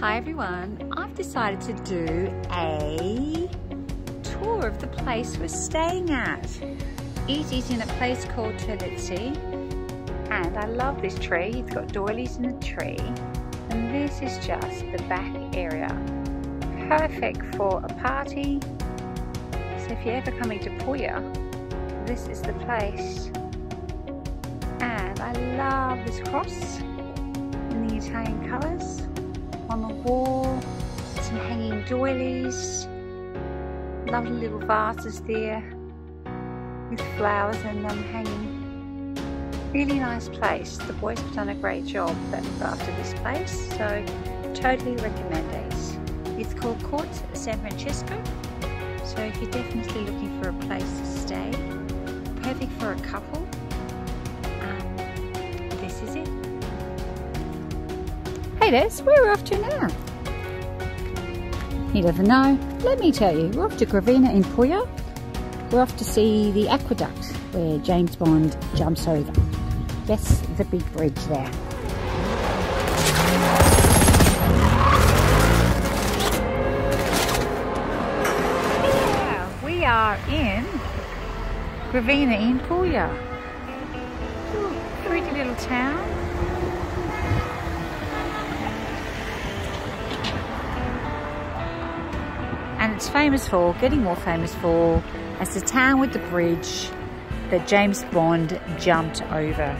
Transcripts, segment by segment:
Hi everyone, I've decided to do a tour of the place we're staying at. It is in a place called Terlizzi and I love this tree, it's got doilies in the tree and this is just the back area. Perfect for a party, so if you're ever coming to Puglia, this is the place. And I love this cross in the Italian colours on the wall, some hanging doilies, lovely little vases there with flowers in them hanging. Really nice place. The boys have done a great job that after this place, so totally recommend it. It's called Corte San Francesco, so if you're definitely looking for a place to stay, perfect for a couple, Hey Des, where are we off to now? You never know. Let me tell you, we're off to Gravina in Puglia. We're off to see the aqueduct where James Bond jumps over. Yes, the big bridge there. Yeah, we are in Gravina in Puglia. Pretty little town. It's famous for, getting more famous for, as the town with the bridge that James Bond jumped over.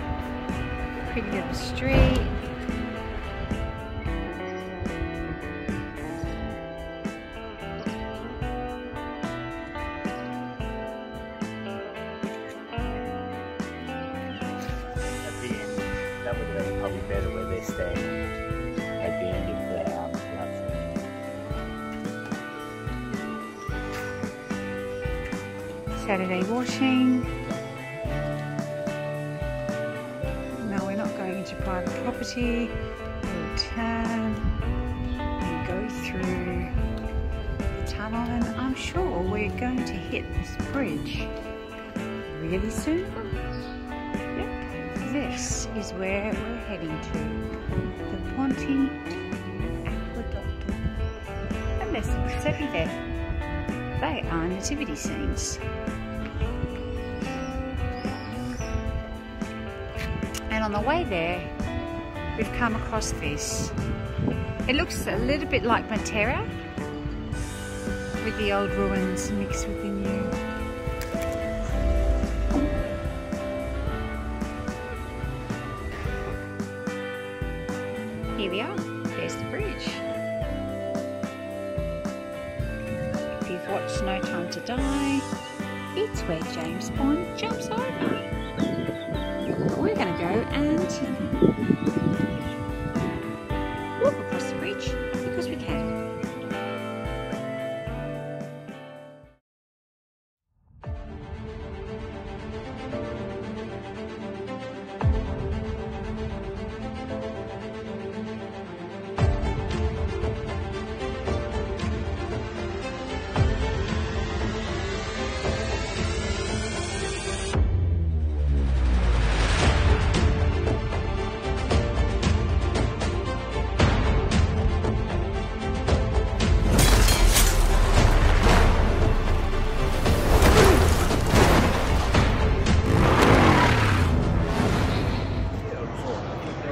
Pretty little street. At the end, that would have been probably better where they're staying at the end Saturday washing. No, we're not going into private property. We'll turn and go through the tunnel and I'm sure we're going to hit this bridge really soon. Yep, this is where we're heading to. The Ponte Aqueduct. There's some presepe there. They are nativity scenes. On the way there, we've come across this. It looks a little bit like Matera, with the old ruins mixed with the new. Here we are, there's the bridge. If you've watched No Time to Die, it's where James Bond jumps over. We're going to go and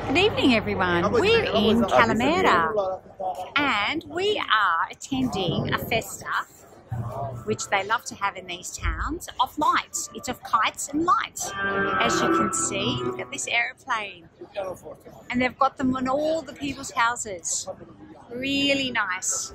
Good evening, everyone. We're in Calimera and we are attending a festa, which they love to have in these towns, of lights. It's of kites and lights. As you can see, look at this aeroplane. And they've got them on all the people's houses. Really nice.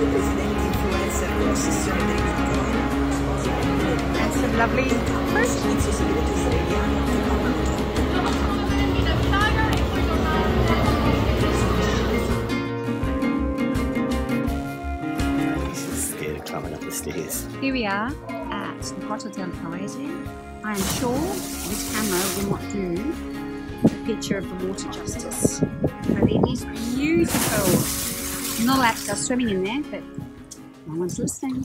And some lovely fruit. She's scared of climbing up the stairs. Here we are at the Hotel del Paese. I am sure this camera will not do the picture of the water justice. But it is beautiful. To go swimming in there, but no one's listening.